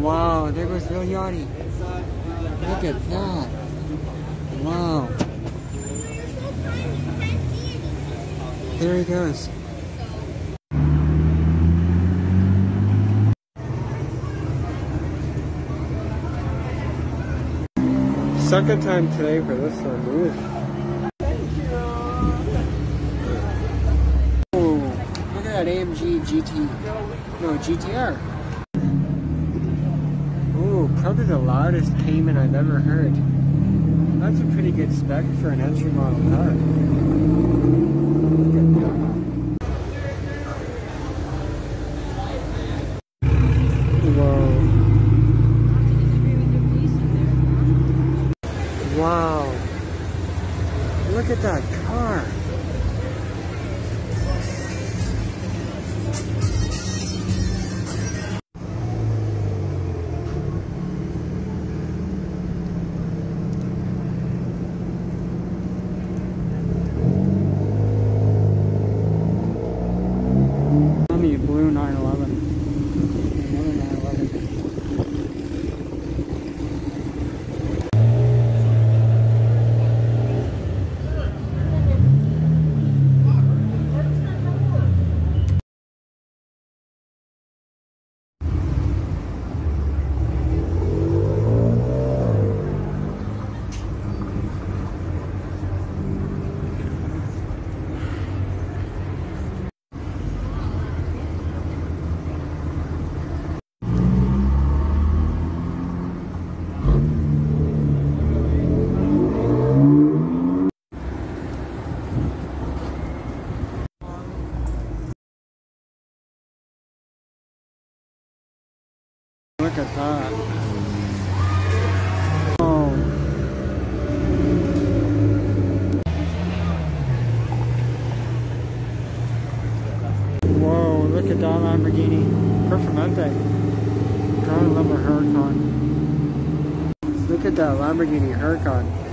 Wow, there goes Lil Yachty. Look at that. Wow. There he goes. Second time today for this one. Oh, look at that AMG GT. No, GTR. Probably the loudest payment I've ever heard. That's a pretty good spec for an entry model car. Whoa. Wow. Look at that Look at that. Oh. Whoa, look at that Lamborghini. Performante. Love a Huracan. Look at that Lamborghini Huracan.